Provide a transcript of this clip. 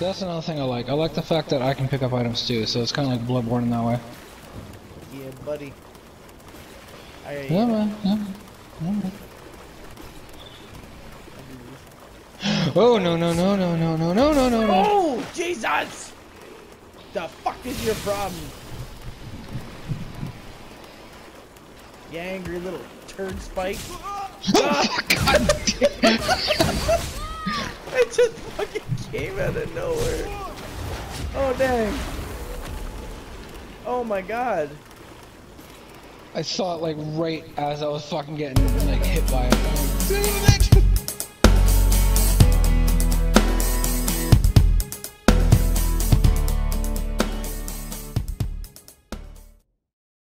That's another thing I like. I like the fact that I can pick up items too, so it's kind of like Bloodborne in that way. Yeah, buddy. I, Yeah, man. Yeah. yeah. Oh no no no no no no no no no no! Oh, Jesus! The fuck is your problem? You angry little turd spike. God ah! Came out of nowhere. Oh dang. Oh my god. I saw it like right as I was fucking getting like hit by it.